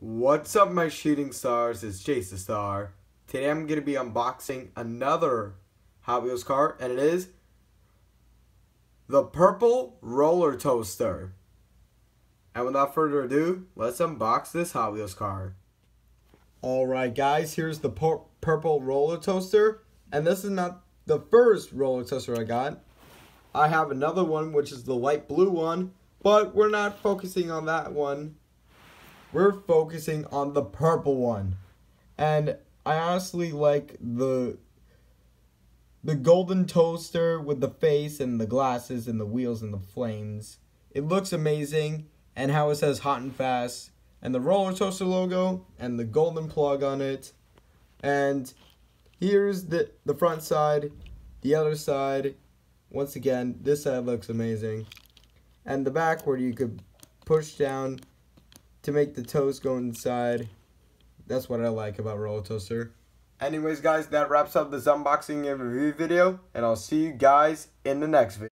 What's up my shooting stars, it's Chase Da Star. Today I'm going to be unboxing another Hot Wheels car and it is the Purple Roller Toaster. And without further ado, let's unbox this Hot Wheels car. Alright guys, here's the pur Purple Roller Toaster. And this is not the first roller toaster I got. I have another one which is the light blue one, but we're not focusing on that one we're focusing on the purple one. And I honestly like the the golden toaster with the face and the glasses and the wheels and the flames. It looks amazing and how it says hot and fast and the roller toaster logo and the golden plug on it. And here's the the front side, the other side. Once again, this side looks amazing. And the back where you could push down to make the toast go inside. That's what I like about Roller Toaster. Anyways, guys, that wraps up this unboxing and review video, and I'll see you guys in the next video.